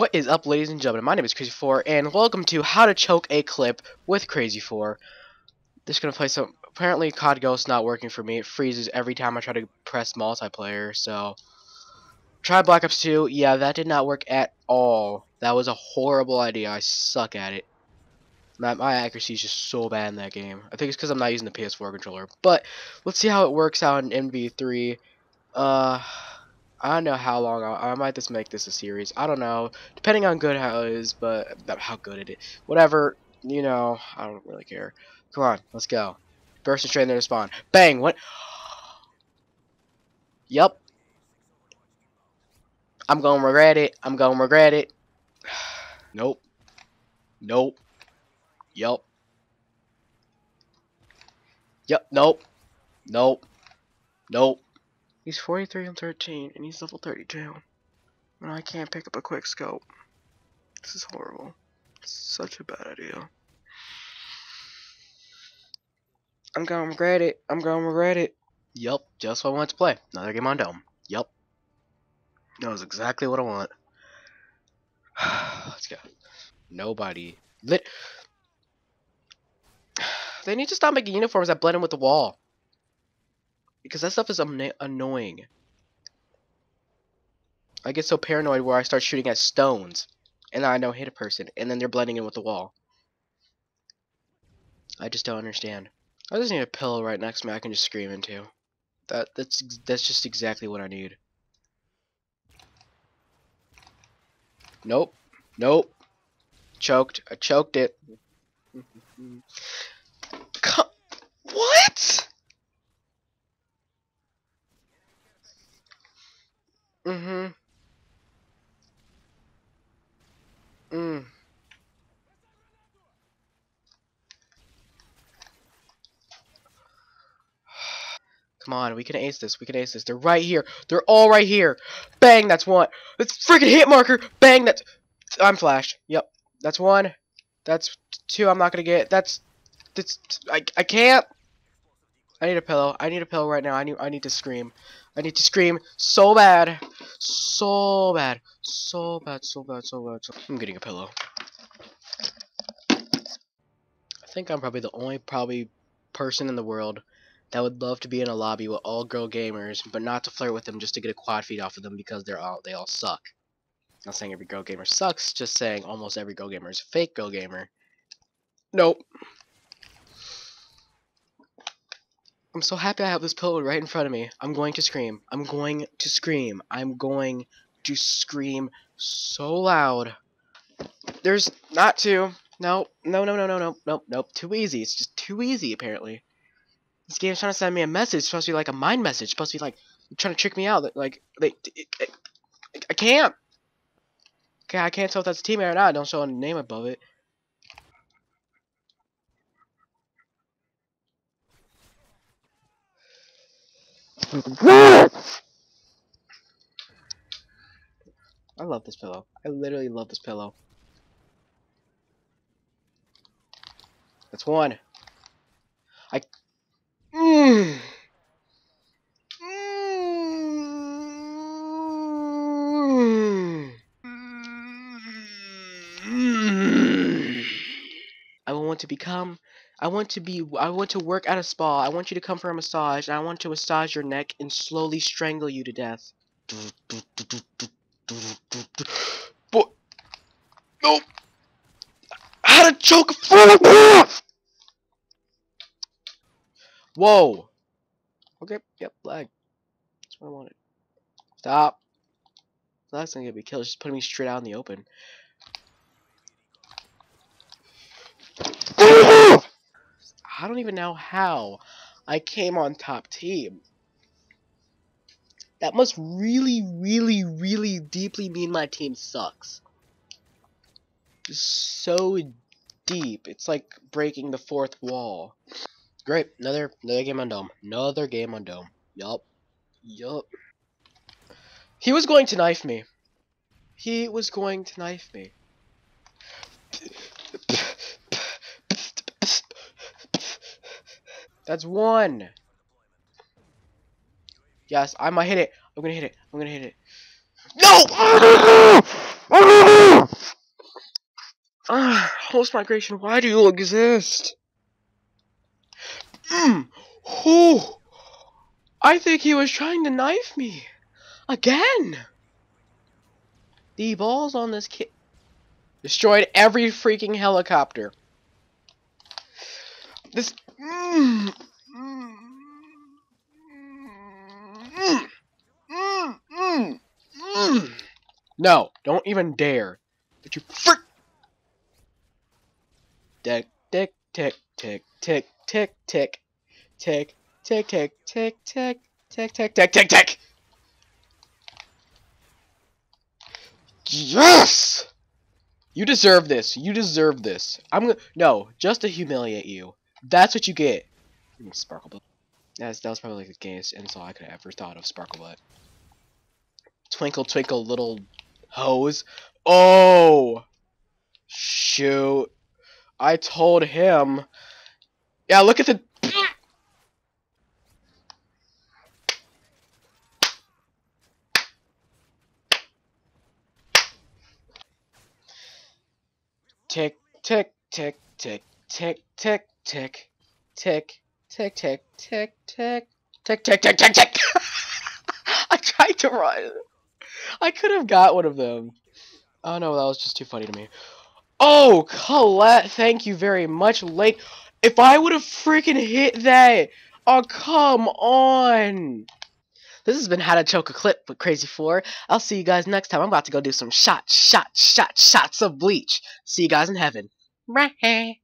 What is up, ladies and gentlemen? My name is Crazy4, and welcome to How to Choke a Clip with Crazy4. Just gonna play some. Apparently, COD Ghost not working for me. It freezes every time I try to press multiplayer. So, try Black Ops 2. Yeah, that did not work at all. That was a horrible idea. I suck at it. My, my accuracy is just so bad in that game. I think it's because I'm not using the PS4 controller. But let's see how it works out in MW3. Uh. I don't know how long i I might just make this a series. I don't know, depending on good how it is, but how good it is. Whatever, you know, I don't really care. Come on, let's go. Burst straight into spawn. Bang! What? yep. I'm gonna regret it. I'm gonna regret it. nope. Nope. Yep. Yup. Nope. Nope. Nope. He's 43 and 13, and he's level 32. And I can't pick up a quick scope. This is horrible. Such a bad idea. I'm gonna regret it. I'm gonna regret it. Yup, just what I wanted to play. Another game on Dome. Yup. Knows exactly what I want. Let's go. Nobody. Lit. They need to stop making uniforms that blend in with the wall. Because that stuff is annoying. I get so paranoid where I start shooting at stones. And I don't hit a person. And then they're blending in with the wall. I just don't understand. I just need a pillow right next to me I can just scream into. That that's that's just exactly what I need. Nope. Nope. Choked. I choked it. what? Mm-hmm. Mm. Come on, we can ace this. We can ace this. They're right here. They're all right here. Bang, that's one. It's freaking hit marker. Bang, that's... I'm flashed. Yep. That's one. That's two I'm not going to get. That's... That's... I, I can't. I need a pillow. I need a pillow right now. I need I need to scream. I need to scream so bad. So bad. So bad, so bad, so bad. So I'm getting a pillow. I think I'm probably the only probably person in the world that would love to be in a lobby with all girl gamers, but not to flirt with them just to get a quad feed off of them because they're all they all suck. Not saying every girl gamer sucks, just saying almost every girl gamer is a fake girl gamer. Nope. I'm so happy I have this pillow right in front of me. I'm going to scream. I'm going to scream. I'm going to scream so loud. There's not to. No, no, no, no, no, no, no, nope. Too easy. It's just too easy, apparently. This game's trying to send me a message. It's supposed to be like a mind message. It's supposed to be like trying to trick me out. Like, they, I can't. Okay, I can't tell if that's a teammate or not. Don't show a name above it. I love this pillow. I literally love this pillow. That's one. I. Mm. I want to become I want to be I want to work at a spa. I want you to come for a massage. I want to massage your neck and slowly strangle you to death. But no How to choke a fool Whoa Okay, yep, lag. That's what I wanted. Stop. That's gonna get me killed. Just putting me straight out in the open. I don't even know how I came on top team. That must really, really, really deeply mean my team sucks. So deep. It's like breaking the fourth wall. Great. Another another game on Dome. Another game on Dome. Yup. Yup. He was going to knife me. He was going to knife me. That's one. Yes, I might hit it. I'm gonna hit it. I'm gonna hit it. No! Ah, host migration, why do you exist? Whew. I think he was trying to knife me. Again. The balls on this kid. Destroyed every freaking helicopter. This. Mm, mm, mm, no, don't even dare. But you frick. Tick, tick, tick, tick, tick, tick, tick, tick, tick, tick, tick, tick, tick, tick, tick, tick, tick. Yes! You deserve this. You deserve this. I'm gonna no, just to humiliate you. That's what you get. Sparkle Butt. That's that was probably like the gayest insult I could have ever thought of. Sparkle Butt. Twinkle twinkle little hose. Oh, shoot! I told him. Yeah, look at the. Tick, tick, tick, tick, tick, tick, tick, tick, tick, tick, tick, tick, tick, tick, tick, tick, tick. I tried to run. I could have got one of them. Oh no, that was just too funny to me. Oh, Colette, thank you very much. Late. If I would have freaking hit that. Oh, come on. This has been How to Choke a Clip with Crazy 4. I'll see you guys next time. I'm about to go do some shots, shots, shots, shots of bleach. See you guys in heaven. Right.